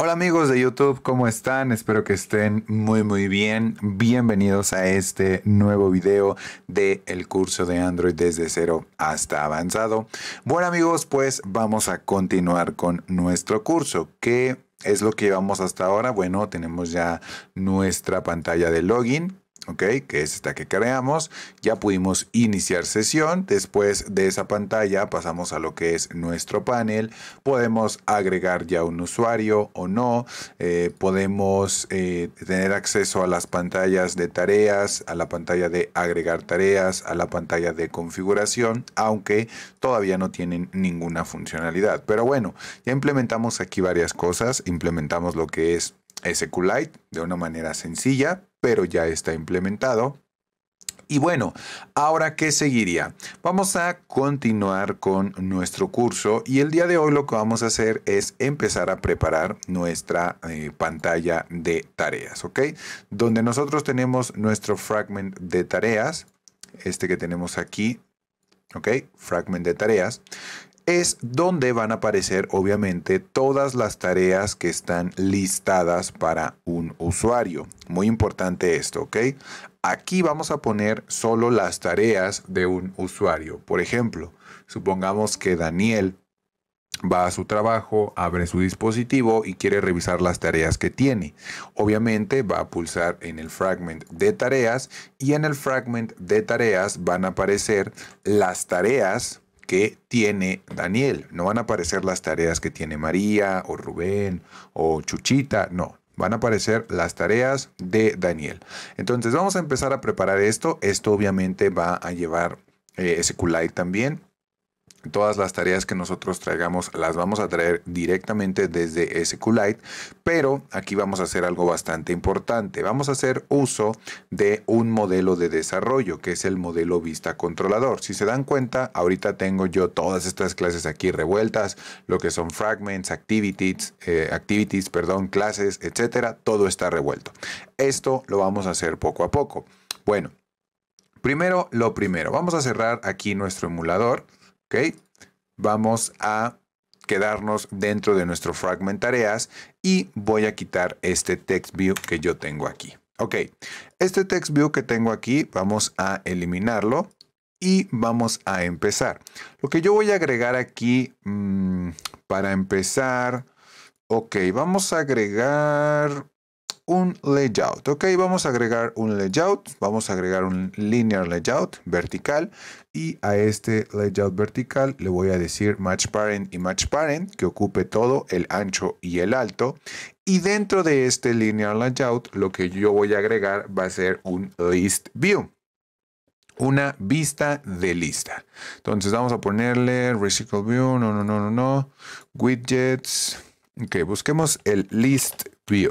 Hola amigos de YouTube, ¿cómo están? Espero que estén muy muy bien. Bienvenidos a este nuevo video de el curso de Android desde cero hasta avanzado. Bueno amigos, pues vamos a continuar con nuestro curso. ¿Qué es lo que llevamos hasta ahora? Bueno, tenemos ya nuestra pantalla de login ¿ok? Que es esta que creamos. Ya pudimos iniciar sesión. Después de esa pantalla pasamos a lo que es nuestro panel. Podemos agregar ya un usuario o no. Eh, podemos eh, tener acceso a las pantallas de tareas, a la pantalla de agregar tareas, a la pantalla de configuración, aunque todavía no tienen ninguna funcionalidad. Pero bueno, ya implementamos aquí varias cosas. Implementamos lo que es SQLite de una manera sencilla, pero ya está implementado. Y bueno, ahora qué seguiría? Vamos a continuar con nuestro curso y el día de hoy lo que vamos a hacer es empezar a preparar nuestra eh, pantalla de tareas, ¿ok? Donde nosotros tenemos nuestro fragment de tareas, este que tenemos aquí, ¿ok? Fragment de tareas es donde van a aparecer obviamente todas las tareas que están listadas para un usuario. Muy importante esto, ¿ok? Aquí vamos a poner solo las tareas de un usuario. Por ejemplo, supongamos que Daniel va a su trabajo, abre su dispositivo y quiere revisar las tareas que tiene. Obviamente va a pulsar en el fragment de tareas y en el fragment de tareas van a aparecer las tareas que tiene Daniel. No van a aparecer las tareas que tiene María o Rubén o Chuchita, no. Van a aparecer las tareas de Daniel. Entonces vamos a empezar a preparar esto. Esto obviamente va a llevar eh, SQLite también. Todas las tareas que nosotros traigamos las vamos a traer directamente desde SQLite, pero aquí vamos a hacer algo bastante importante. Vamos a hacer uso de un modelo de desarrollo, que es el modelo vista controlador. Si se dan cuenta, ahorita tengo yo todas estas clases aquí revueltas, lo que son fragments, activities, eh, activities, perdón, clases, etcétera, todo está revuelto. Esto lo vamos a hacer poco a poco. Bueno, primero lo primero, vamos a cerrar aquí nuestro emulador. ¿Ok? Vamos a quedarnos dentro de nuestro fragment tareas y voy a quitar este text view que yo tengo aquí. Ok, este text view que tengo aquí vamos a eliminarlo y vamos a empezar. Lo que yo voy a agregar aquí mmm, para empezar, ok, vamos a agregar un layout. Ok, vamos a agregar un layout, vamos a agregar un linear layout vertical y a este layout vertical le voy a decir match parent y match parent que ocupe todo el ancho y el alto. Y dentro de este linear layout lo que yo voy a agregar va a ser un list view una vista de lista. Entonces vamos a ponerle recycle view, no, no, no, no, no, widgets. Ok, busquemos el list view.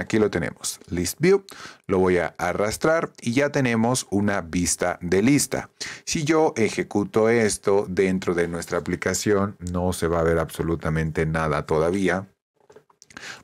Aquí lo tenemos, list view, lo voy a arrastrar y ya tenemos una vista de lista. Si yo ejecuto esto dentro de nuestra aplicación, no se va a ver absolutamente nada todavía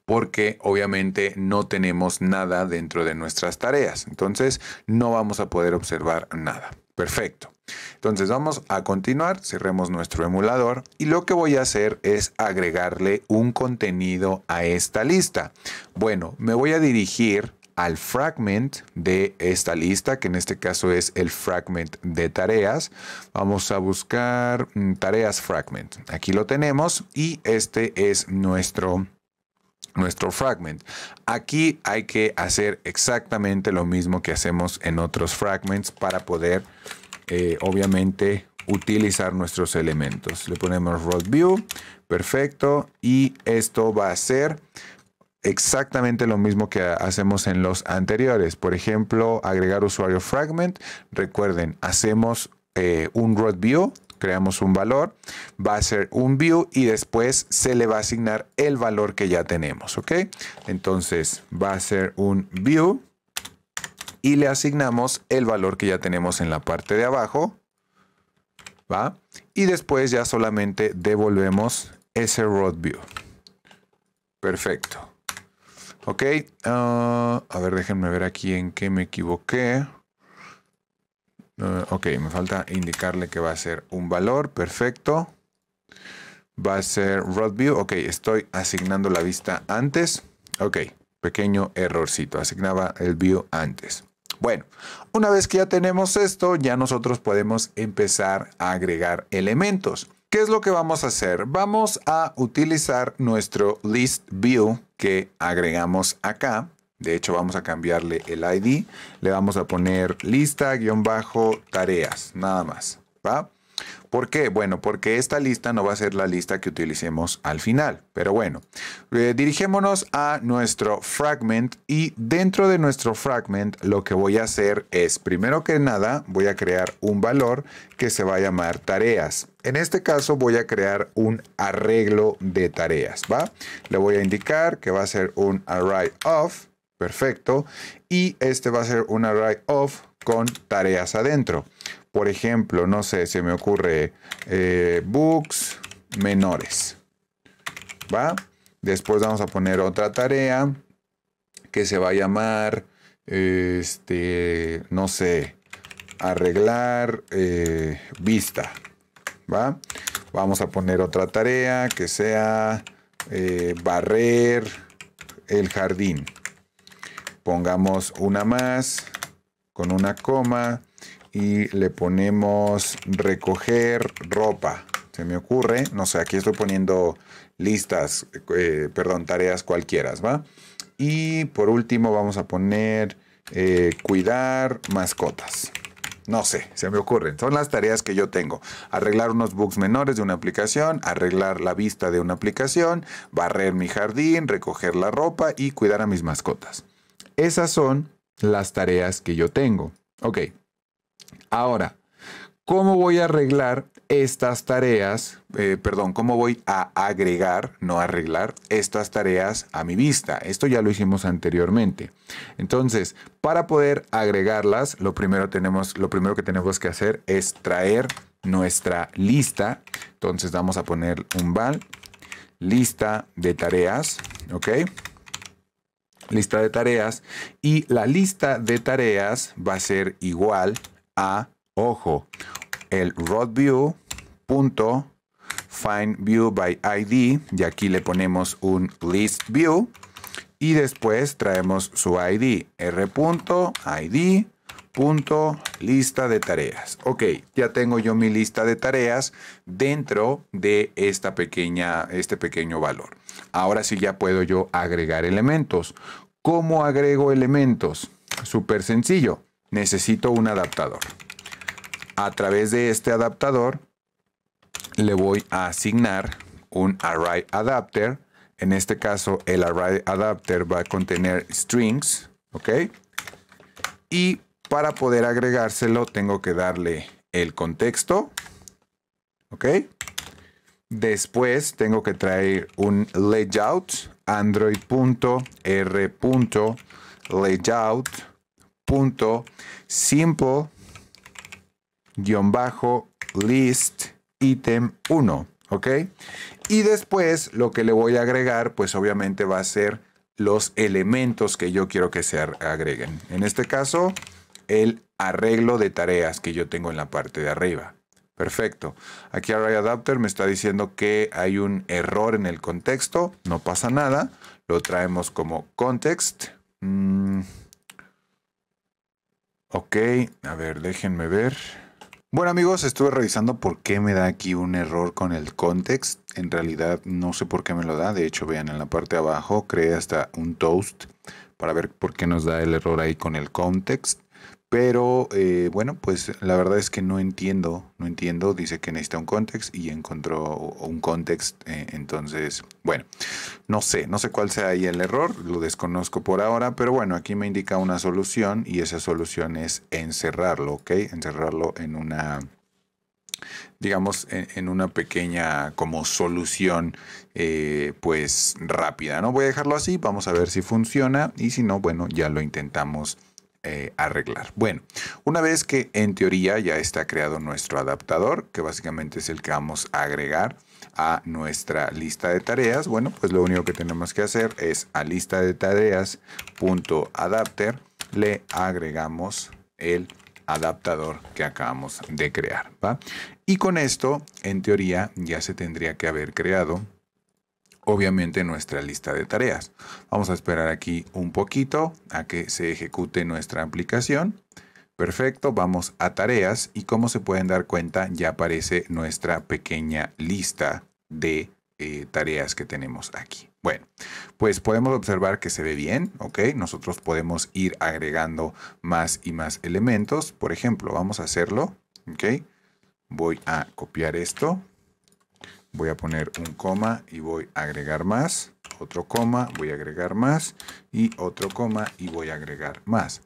porque obviamente no tenemos nada dentro de nuestras tareas. Entonces no vamos a poder observar nada. Perfecto. Entonces vamos a continuar, cerremos nuestro emulador y lo que voy a hacer es agregarle un contenido a esta lista. Bueno, me voy a dirigir al fragment de esta lista, que en este caso es el fragment de tareas. Vamos a buscar mm, tareas fragment. Aquí lo tenemos y este es nuestro nuestro fragment. Aquí hay que hacer exactamente lo mismo que hacemos en otros fragments para poder, eh, obviamente, utilizar nuestros elementos. Le ponemos road view, perfecto, y esto va a ser exactamente lo mismo que hacemos en los anteriores. Por ejemplo, agregar usuario fragment. Recuerden, hacemos eh, un road view creamos un valor, va a ser un view y después se le va a asignar el valor que ya tenemos, ¿ok? Entonces va a ser un view y le asignamos el valor que ya tenemos en la parte de abajo, ¿va? Y después ya solamente devolvemos ese road view. Perfecto. Ok, ah, a ver, déjenme ver aquí en qué me equivoqué. Ok, me falta indicarle que va a ser un valor. Perfecto. va a ser Rod View. Ok, estoy asignando la vista antes. Ok, pequeño errorcito. Asignaba el view antes. Bueno, una vez que ya tenemos esto, ya nosotros podemos empezar a agregar elementos. ¿Qué es lo que vamos a hacer? Vamos a utilizar nuestro list view que agregamos acá. De hecho, vamos a cambiarle el ID. Le vamos a poner lista-tareas, nada más. ¿Va? ¿Por qué? Bueno, porque esta lista no va a ser la lista que utilicemos al final. Pero bueno, eh, dirigémonos a nuestro fragment y dentro de nuestro fragment lo que voy a hacer es, primero que nada, voy a crear un valor que se va a llamar tareas. En este caso voy a crear un arreglo de tareas, ¿va? Le voy a indicar que va a ser un array of, perfecto, y este va a ser un array of con tareas adentro. Por ejemplo, no sé, se me ocurre eh, books menores. ¿Va? Después vamos a poner otra tarea que se va a llamar, este, no sé, arreglar eh, vista. ¿Va? Vamos a poner otra tarea que sea eh, barrer el jardín. Pongamos una más con una coma y le ponemos recoger ropa. Se me ocurre, no sé, aquí estoy poniendo listas, eh, perdón, tareas cualquiera, ¿va? Y por último vamos a poner eh, cuidar mascotas. No sé, se me ocurren. Son las tareas que yo tengo. Arreglar unos bugs menores de una aplicación, arreglar la vista de una aplicación, barrer mi jardín, recoger la ropa y cuidar a mis mascotas. Esas son las tareas que yo tengo. Ok, Ahora, ¿cómo voy a arreglar estas tareas? Eh, perdón, ¿cómo voy a agregar, no arreglar, estas tareas a mi vista? Esto ya lo hicimos anteriormente. Entonces, para poder agregarlas, lo primero, tenemos, lo primero que tenemos que hacer es traer nuestra lista. Entonces vamos a poner un val, lista de tareas, ¿ok? Lista de tareas. Y la lista de tareas va a ser igual a, ojo, el find view by ID y aquí le ponemos un list view y después traemos su ID r.id lista de tareas. Ok, ya tengo yo mi lista de tareas dentro de esta pequeña, este pequeño valor. Ahora sí ya puedo yo agregar elementos. ¿Cómo agrego elementos? Súper sencillo necesito un adaptador. A través de este adaptador le voy a asignar un array adapter. En este caso, el array adapter va a contener strings, ¿ok? Y para poder agregárselo, tengo que darle el contexto, ¿ok? Después tengo que traer un layout, android.r.layout punto simple guion bajo list item 1, ¿ok? Y después lo que le voy a agregar, pues obviamente va a ser los elementos que yo quiero que se agreguen. En este caso, el arreglo de tareas que yo tengo en la parte de arriba. Perfecto. Aquí Array Adapter me está diciendo que hay un error en el contexto. No pasa nada. Lo traemos como context. Mm, Ok, a ver, déjenme ver. Bueno amigos, estuve revisando por qué me da aquí un error con el context. En realidad no sé por qué me lo da. De hecho, vean en la parte de abajo, creé hasta un toast para ver por qué nos da el error ahí con el context. Pero eh, bueno, pues la verdad es que no entiendo, no entiendo. Dice que necesita un context y encontró un context. Eh, entonces, bueno, no sé, no sé cuál sea ahí el error, lo desconozco por ahora, pero bueno, aquí me indica una solución y esa solución es encerrarlo, ¿ok? Encerrarlo en una, digamos, en, una pequeña como solución, eh, pues rápida, ¿no? Voy a dejarlo así, vamos a ver si funciona y si no, bueno, ya lo intentamos eh, arreglar. Bueno, una vez que en teoría ya está creado nuestro adaptador, que básicamente es el que vamos a agregar a nuestra lista de tareas, bueno, pues lo único que tenemos que hacer es a lista de tareas.adapter le agregamos el adaptador que acabamos de crear. ¿va? Y con esto, en teoría, ya se tendría que haber creado obviamente nuestra lista de tareas. Vamos a esperar aquí un poquito a que se ejecute nuestra aplicación. Perfecto, vamos a tareas y como se pueden dar cuenta ya aparece nuestra pequeña lista de eh, tareas que tenemos aquí. Bueno, pues podemos observar que se ve bien, ¿ok? Nosotros podemos ir agregando más y más elementos. Por ejemplo, vamos a hacerlo, ¿ok? Voy a copiar esto, voy a poner un coma y voy a agregar más, otro coma, voy a agregar más y otro coma y voy a agregar más.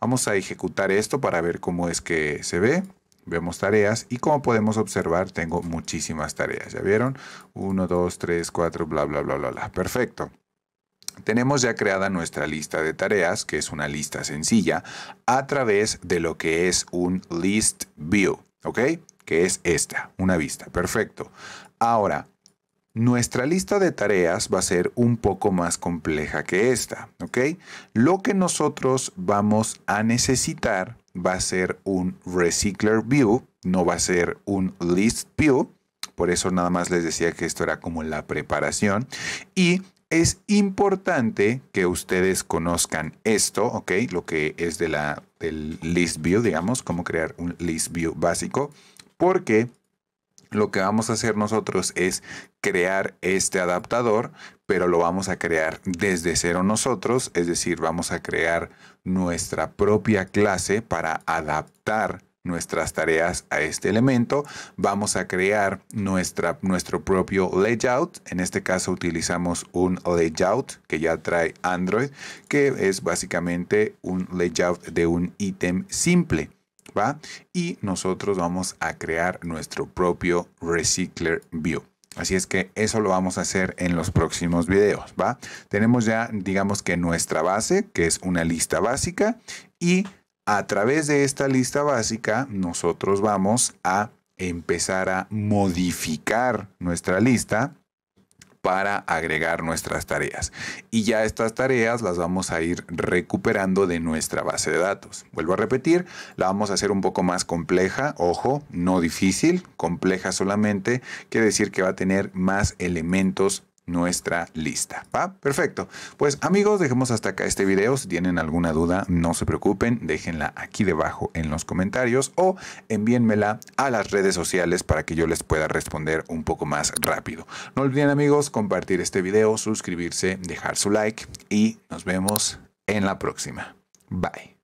Vamos a ejecutar esto para ver cómo es que se ve. Vemos tareas y como podemos observar tengo muchísimas tareas. ¿Ya vieron? 1, 2, 3, 4, bla, bla, bla, bla, bla. Perfecto. Tenemos ya creada nuestra lista de tareas, que es una lista sencilla, a través de lo que es un list view, ¿ok? Que es esta, una vista. Perfecto. Ahora, nuestra lista de tareas va a ser un poco más compleja que esta, ¿ok? Lo que nosotros vamos a necesitar va a ser un Recycler View, no va a ser un List View. Por eso nada más les decía que esto era como la preparación. Y es importante que ustedes conozcan esto, ¿ok? Lo que es de la, del List View, digamos, cómo crear un List View básico, porque lo que vamos a hacer nosotros es crear este adaptador, pero lo vamos a crear desde cero nosotros, es decir, vamos a crear nuestra propia clase para adaptar nuestras tareas a este elemento. Vamos a crear nuestra, nuestro propio layout. En este caso utilizamos un layout que ya trae Android, que es básicamente un layout de un ítem simple. Y nosotros vamos a crear nuestro propio Recycler View. Así es que eso lo vamos a hacer en los próximos videos, ¿va? Tenemos ya, digamos que nuestra base, que es una lista básica, y a través de esta lista básica nosotros vamos a empezar a modificar nuestra lista para agregar nuestras tareas. Y ya estas tareas las vamos a ir recuperando de nuestra base de datos. Vuelvo a repetir, la vamos a hacer un poco más compleja, ojo, no difícil, compleja solamente, quiere decir que va a tener más elementos nuestra lista. ¿Va? Perfecto. Pues amigos, dejemos hasta acá este video. Si tienen alguna duda, no se preocupen, déjenla aquí debajo en los comentarios o envíenmela a las redes sociales para que yo les pueda responder un poco más rápido. No olviden amigos compartir este video, suscribirse, dejar su like y nos vemos en la próxima. Bye.